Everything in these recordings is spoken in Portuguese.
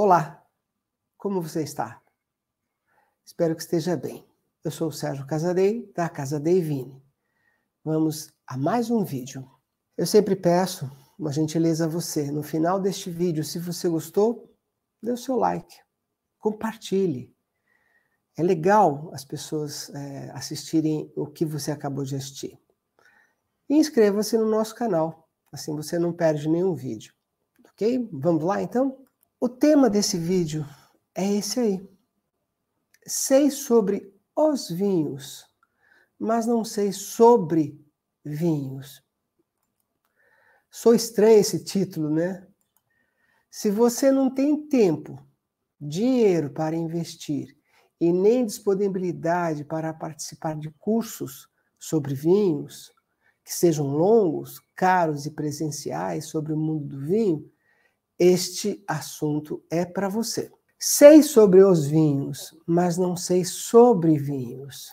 Olá, como você está? Espero que esteja bem. Eu sou o Sérgio Casadei, da Casa Vini. Vamos a mais um vídeo. Eu sempre peço uma gentileza a você. No final deste vídeo, se você gostou, dê o seu like, compartilhe. É legal as pessoas é, assistirem o que você acabou de assistir. E inscreva-se no nosso canal, assim você não perde nenhum vídeo. Ok? Vamos lá então? O tema desse vídeo é esse aí. Sei sobre os vinhos, mas não sei sobre vinhos. Sou estranho esse título, né? Se você não tem tempo, dinheiro para investir e nem disponibilidade para participar de cursos sobre vinhos, que sejam longos, caros e presenciais sobre o mundo do vinho, este assunto é para você. Sei sobre os vinhos, mas não sei sobre vinhos.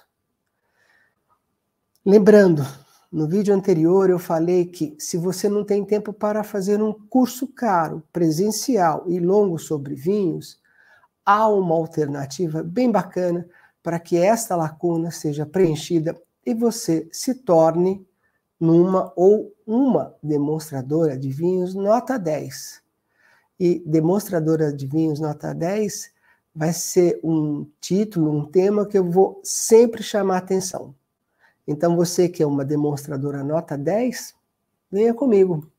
Lembrando, no vídeo anterior eu falei que se você não tem tempo para fazer um curso caro, presencial e longo sobre vinhos, há uma alternativa bem bacana para que esta lacuna seja preenchida e você se torne numa ou uma demonstradora de vinhos nota 10 e demonstradora de vinhos nota 10 vai ser um título, um tema que eu vou sempre chamar atenção. Então, você que é uma demonstradora nota 10, venha comigo.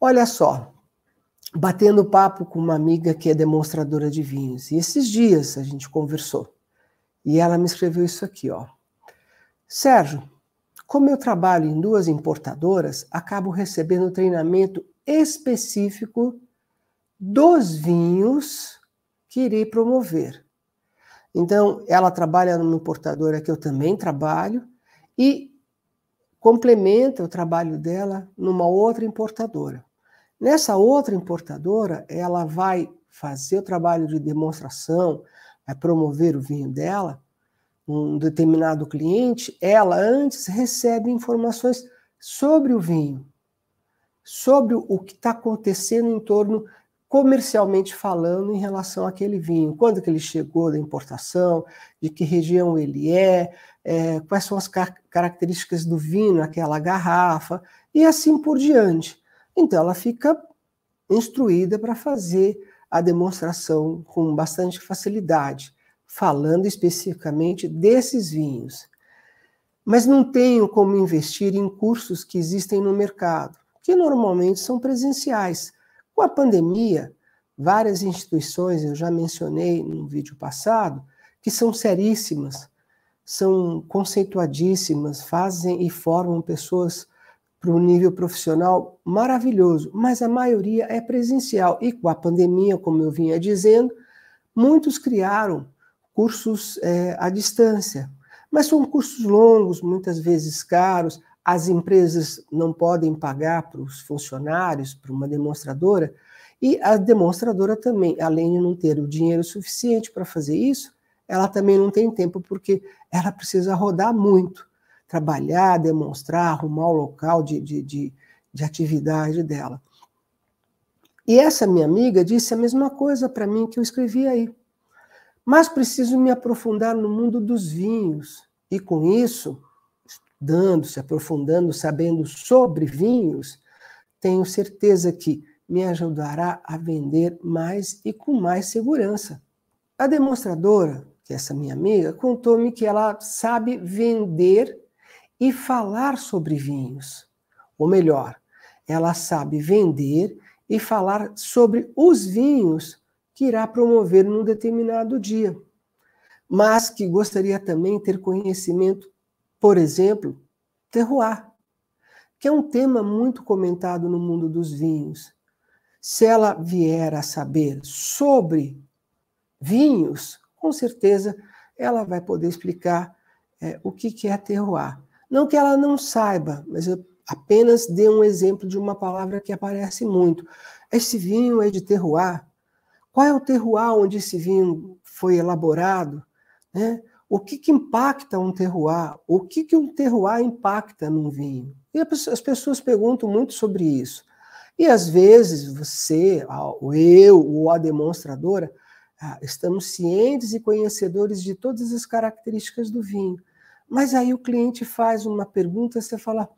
Olha só, batendo papo com uma amiga que é demonstradora de vinhos. E esses dias a gente conversou. E ela me escreveu isso aqui, ó. Sérgio, como eu trabalho em duas importadoras, acabo recebendo treinamento específico dos vinhos que irei promover. Então, ela trabalha numa importadora que eu também trabalho e complementa o trabalho dela numa outra importadora. Nessa outra importadora, ela vai fazer o trabalho de demonstração, vai promover o vinho dela, um determinado cliente, ela antes recebe informações sobre o vinho sobre o que está acontecendo em torno, comercialmente falando, em relação àquele vinho. Quando que ele chegou da importação, de que região ele é, é quais são as car características do vinho naquela garrafa, e assim por diante. Então, ela fica instruída para fazer a demonstração com bastante facilidade, falando especificamente desses vinhos. Mas não tenho como investir em cursos que existem no mercado que normalmente são presenciais. Com a pandemia, várias instituições, eu já mencionei no vídeo passado, que são seríssimas, são conceituadíssimas, fazem e formam pessoas para um nível profissional maravilhoso, mas a maioria é presencial. E com a pandemia, como eu vinha dizendo, muitos criaram cursos é, à distância, mas são cursos longos, muitas vezes caros, as empresas não podem pagar para os funcionários, para uma demonstradora, e a demonstradora também, além de não ter o dinheiro suficiente para fazer isso, ela também não tem tempo, porque ela precisa rodar muito, trabalhar, demonstrar, arrumar o local de, de, de, de atividade dela. E essa minha amiga disse a mesma coisa para mim que eu escrevi aí. Mas preciso me aprofundar no mundo dos vinhos. E com isso, estudando, se aprofundando, sabendo sobre vinhos, tenho certeza que me ajudará a vender mais e com mais segurança. A demonstradora, que é essa minha amiga, contou-me que ela sabe vender e falar sobre vinhos. Ou melhor, ela sabe vender e falar sobre os vinhos que irá promover num determinado dia. Mas que gostaria também ter conhecimento por exemplo, terroir, que é um tema muito comentado no mundo dos vinhos. Se ela vier a saber sobre vinhos, com certeza ela vai poder explicar é, o que, é terroir. Não que ela não saiba, mas eu apenas dei um exemplo de uma palavra que aparece muito. Esse vinho é de terroir. Qual é o terroir onde esse vinho foi elaborado? Né? O que, que impacta um terroir? O que, que um terroir impacta num vinho? E as pessoas perguntam muito sobre isso. E às vezes você, eu, ou a demonstradora, ah, estamos cientes e conhecedores de todas as características do vinho. Mas aí o cliente faz uma pergunta, você fala,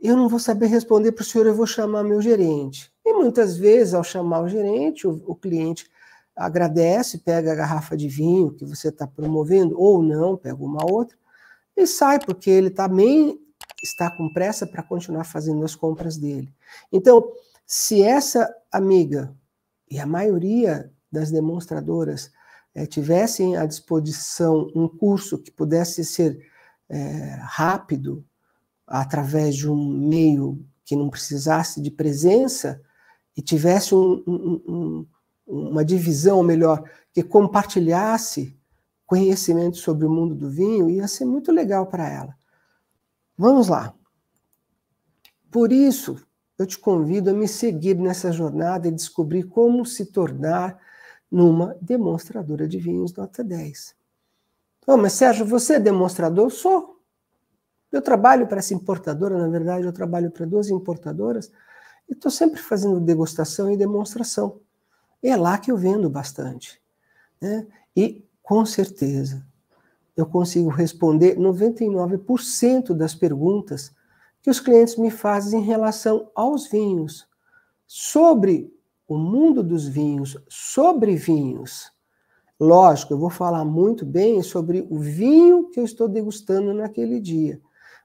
eu não vou saber responder para o senhor, eu vou chamar meu gerente. E muitas vezes, ao chamar o gerente, o, o cliente agradece, pega a garrafa de vinho que você está promovendo, ou não, pega uma outra, e sai, porque ele também está com pressa para continuar fazendo as compras dele. Então, se essa amiga, e a maioria das demonstradoras, é, tivessem à disposição um curso que pudesse ser é, rápido, através de um meio que não precisasse de presença, e tivesse um, um, um, uma divisão, ou melhor, que compartilhasse conhecimento sobre o mundo do vinho, ia ser muito legal para ela. Vamos lá. Por isso, eu te convido a me seguir nessa jornada e descobrir como se tornar numa demonstradora de vinhos nota 10. Oh, mas Sérgio, você é demonstrador? Sou. Eu trabalho para essa importadora, na verdade, eu trabalho para duas importadoras e estou sempre fazendo degustação e demonstração. É lá que eu vendo bastante. Né? E, com certeza, eu consigo responder 99% das perguntas que os clientes me fazem em relação aos vinhos, sobre o mundo dos vinhos, sobre vinhos. Lógico, eu vou falar muito bem sobre o vinho que eu estou degustando naquele dia.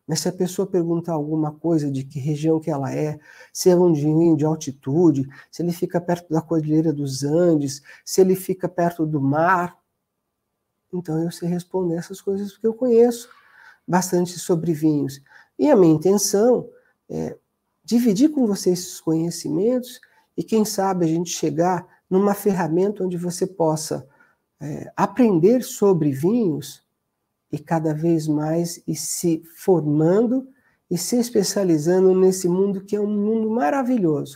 Mas se a pessoa perguntar alguma coisa de que região que ela é, se é um vinho de altitude, se ele fica perto da Cordilheira dos Andes, se ele fica perto do mar, então eu sei responder essas coisas porque eu conheço bastante sobre vinhos. E a minha intenção é dividir com você esses conhecimentos e, quem sabe, a gente chegar numa ferramenta onde você possa é, aprender sobre vinhos e cada vez mais e se formando e se especializando nesse mundo que é um mundo maravilhoso.